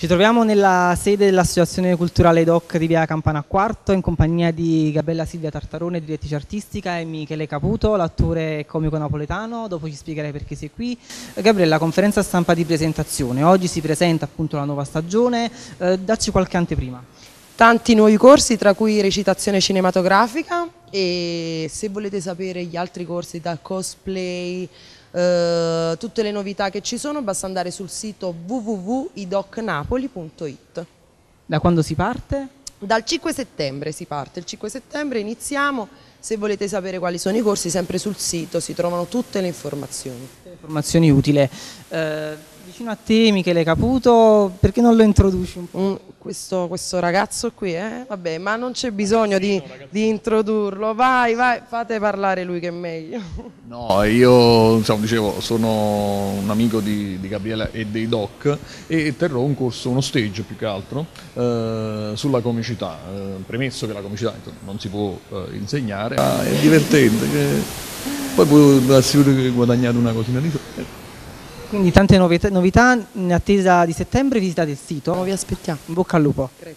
Ci troviamo nella sede dell'Associazione Culturale Doc di Via Campana Quarto in compagnia di Gabriella Silvia Tartarone, direttrice artistica, e Michele Caputo, l'attore comico napoletano. Dopo ci spiegherai perché sei qui. Gabriella, conferenza stampa di presentazione. Oggi si presenta appunto la nuova stagione. Eh, dacci qualche anteprima. Tanti nuovi corsi, tra cui recitazione cinematografica e se volete sapere gli altri corsi da cosplay, eh, tutte le novità che ci sono basta andare sul sito www.idocnapoli.it. Da quando si parte? Dal 5 settembre si parte, il 5 settembre iniziamo, se volete sapere quali sono i corsi sempre sul sito si trovano tutte le informazioni. Informazioni utili. Eh, vicino a te Michele Caputo, perché non lo introduci un po'? Mm, questo, questo, ragazzo qui, eh? Vabbè, ma non c'è bisogno di, di, introdurlo, vai, vai, fate parlare lui che è meglio. No, io insomma, dicevo, sono un amico di, di Gabriele e dei doc e terrò un corso, uno stage più che altro, eh, sulla comicità, eh, premesso che la comicità non si può eh, insegnare, ah, è divertente, che... poi può assicurare che guadagnate una cosina di. Quindi tante novità, in attesa di settembre, visitate il sito. vi aspettiamo. In bocca al lupo. Crepi.